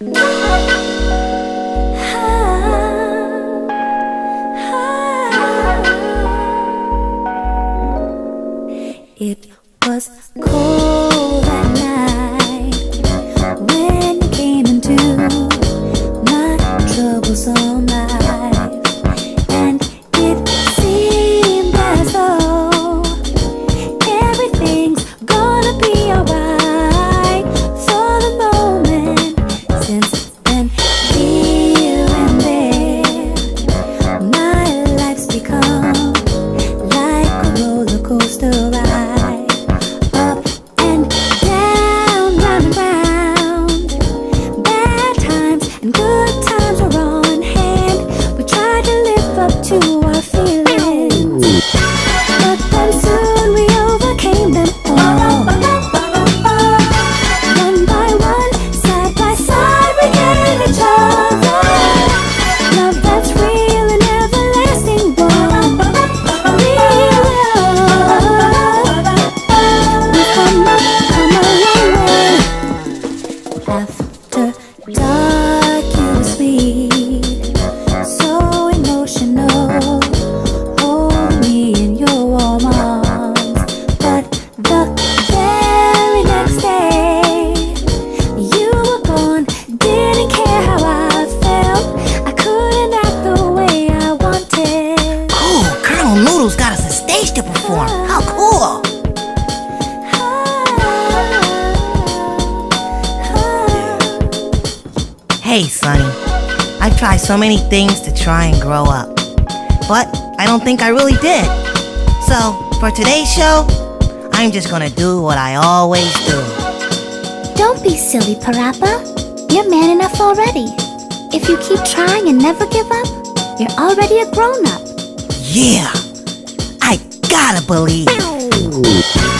It was cold that night when you came into my troublesome How cool! Hey, Sunny. I've tried so many things to try and grow up, but I don't think I really did. So, for today's show, I'm just gonna do what I always do. Don't be silly, Parappa. You're man enough already. If you keep trying and never give up, you're already a grown up. Yeah! Gotta believe!